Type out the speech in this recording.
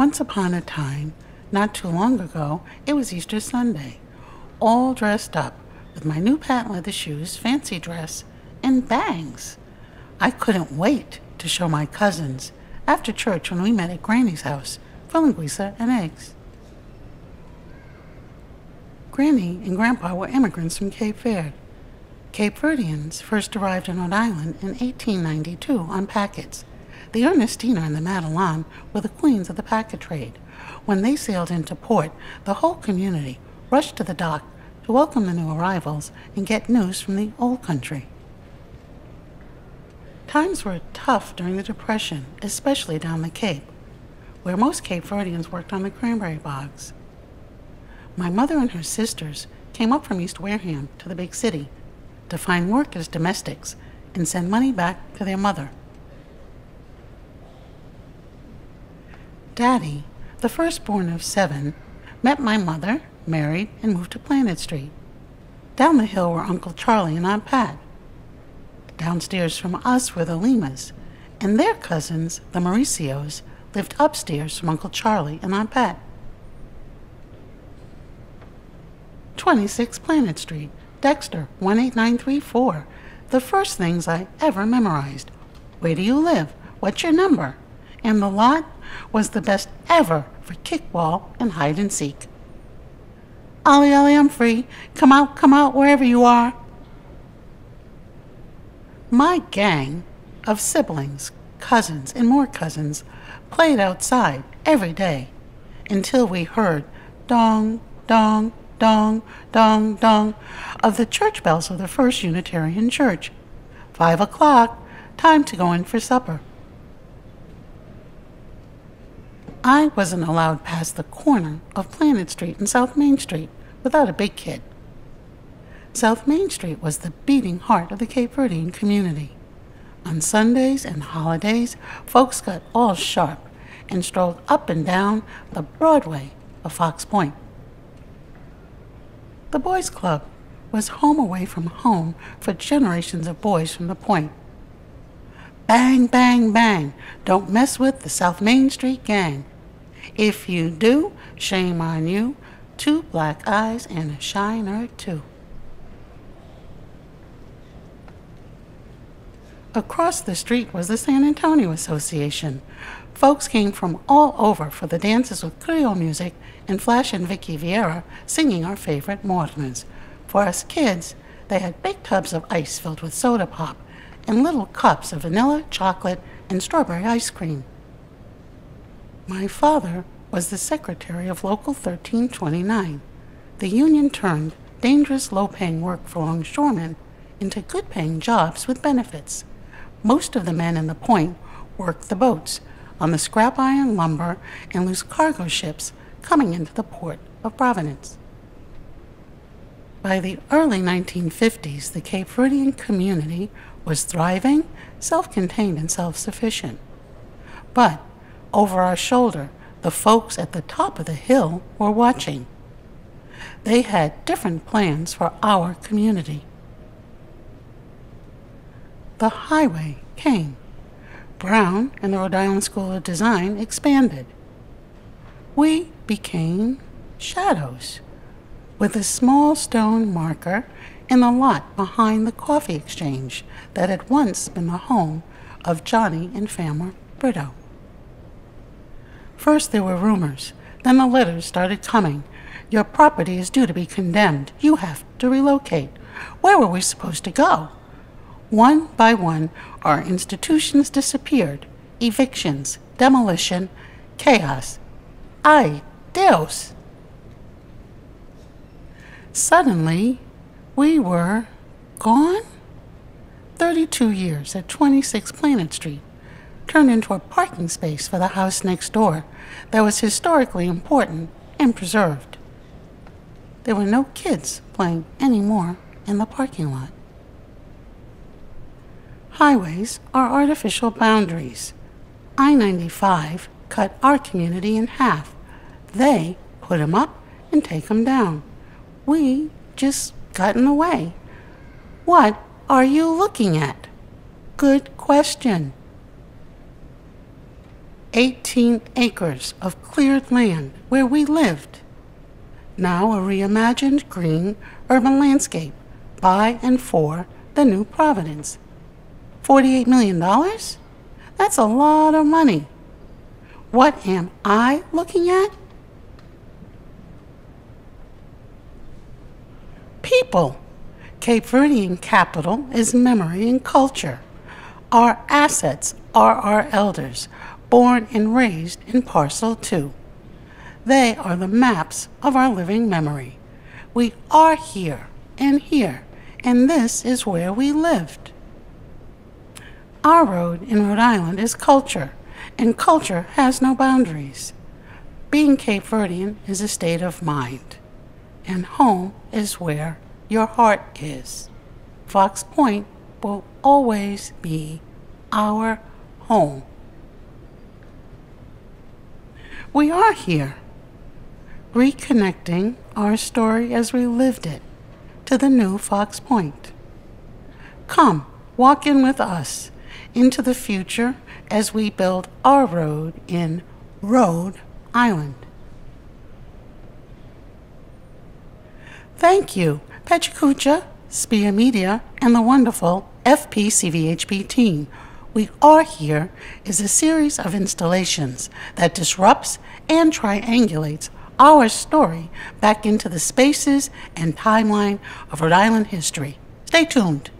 Once upon a time, not too long ago, it was Easter Sunday. All dressed up with my new patent leather shoes, fancy dress, and bangs. I couldn't wait to show my cousins after church when we met at Granny's house for linguiça and eggs. Granny and Grandpa were immigrants from Cape Verde. Cape Verdeans first arrived in Rhode Island in 1892 on packets. The Ernestina and the Madeline were the queens of the packet trade. When they sailed into port, the whole community rushed to the dock to welcome the new arrivals and get news from the old country. Times were tough during the Depression, especially down the Cape, where most Cape Verdeans worked on the cranberry bogs. My mother and her sisters came up from East Wareham to the big city to find work as domestics and send money back to their mother. Daddy, the firstborn of seven, met my mother, married, and moved to Planet Street. Down the hill were Uncle Charlie and Aunt Pat. Downstairs from us were the Limas, and their cousins, the Mauricios, lived upstairs from Uncle Charlie and Aunt Pat. 26 Planet Street, Dexter, 18934. The first things I ever memorized. Where do you live? What's your number? And the lot was the best ever for kickball and hide and seek. Ollie, Ollie, I'm free. Come out, come out, wherever you are. My gang of siblings, cousins, and more cousins played outside every day until we heard dong, dong, dong, dong, dong of the church bells of the First Unitarian Church. Five o'clock, time to go in for supper. I wasn't allowed past the corner of Planet Street and South Main Street without a big kid. South Main Street was the beating heart of the Cape Verdean community. On Sundays and holidays, folks got all sharp and strolled up and down the Broadway of Fox Point. The Boys Club was home away from home for generations of boys from the Point. Bang, bang, bang. Don't mess with the South Main Street gang. If you do, shame on you. Two black eyes and a shiner too. Across the street was the San Antonio Association. Folks came from all over for the dances with Creole music and Flash and Vicky Vieira singing our favorite moderns. For us kids, they had big tubs of ice filled with soda pop and little cups of vanilla, chocolate, and strawberry ice cream. My father was the secretary of Local 1329. The union turned dangerous, low paying work for longshoremen into good paying jobs with benefits. Most of the men in the point worked the boats on the scrap iron, lumber, and loose cargo ships coming into the port of Providence. By the early 1950s, the Cape Verdean community was thriving, self contained, and self sufficient. But over our shoulder, the folks at the top of the hill were watching. They had different plans for our community. The highway came. Brown and the Rhode Island School of Design expanded. We became shadows with a small stone marker in the lot behind the coffee exchange that had once been the home of Johnny and Famler Brito. First there were rumors, then the letters started coming. Your property is due to be condemned. You have to relocate. Where were we supposed to go? One by one, our institutions disappeared. Evictions, demolition, chaos. Ay, Deus! Suddenly, we were gone? 32 years at 26 Planet Street turned into a parking space for the house next door that was historically important and preserved. There were no kids playing anymore in the parking lot. Highways are artificial boundaries. I 95 cut our community in half. They put them up and take them down. We just got in the way. What are you looking at? Good question. 18 acres of cleared land where we lived. Now a reimagined green urban landscape by and for the new Providence. $48 million? That's a lot of money. What am I looking at? People. Cape Verdean capital is memory and culture. Our assets are our elders, born and raised in Parcel 2. They are the maps of our living memory. We are here and here, and this is where we lived. Our road in Rhode Island is culture, and culture has no boundaries. Being Cape Verdean is a state of mind, and home is where your heart is. Fox Point will always be our home. We are here, reconnecting our story as we lived it to the new Fox Point. Come, walk in with us into the future as we build our road in Rhode Island. Thank you, Pechakucha, Spia Media, and the wonderful FPCVHP team. We Are Here is a series of installations that disrupts and triangulates our story back into the spaces and timeline of Rhode Island history. Stay tuned.